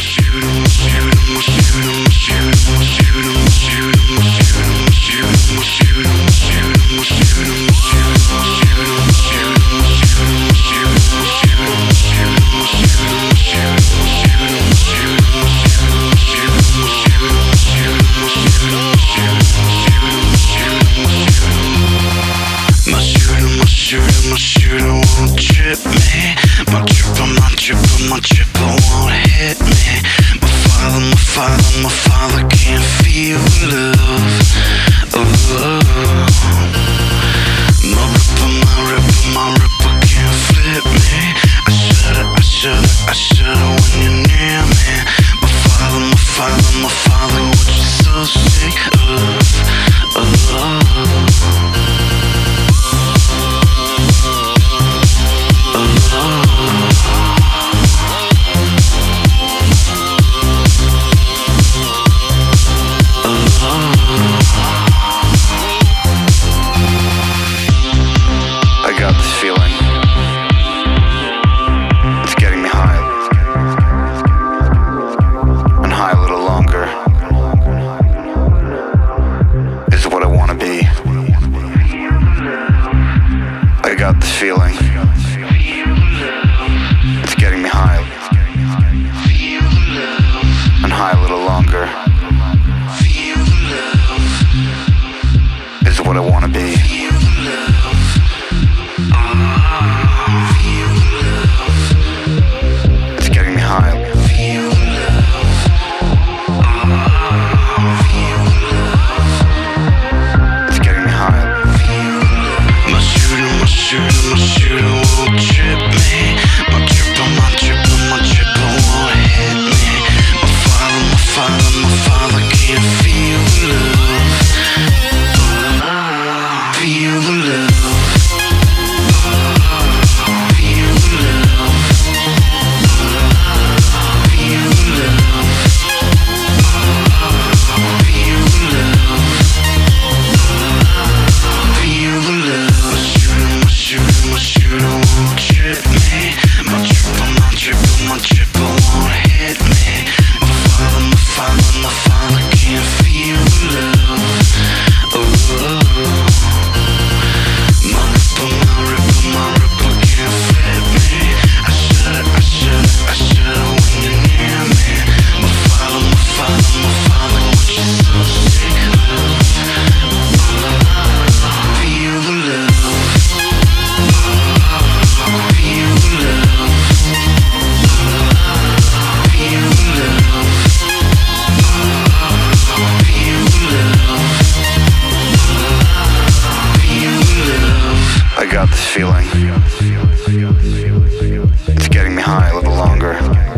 My I trip. My trip, my trip, my trip. I'm on the got this feeling. It's getting me high. And high a little longer. Is what I wanna be. Shh. can't feel got this feeling. It's getting me high a little longer.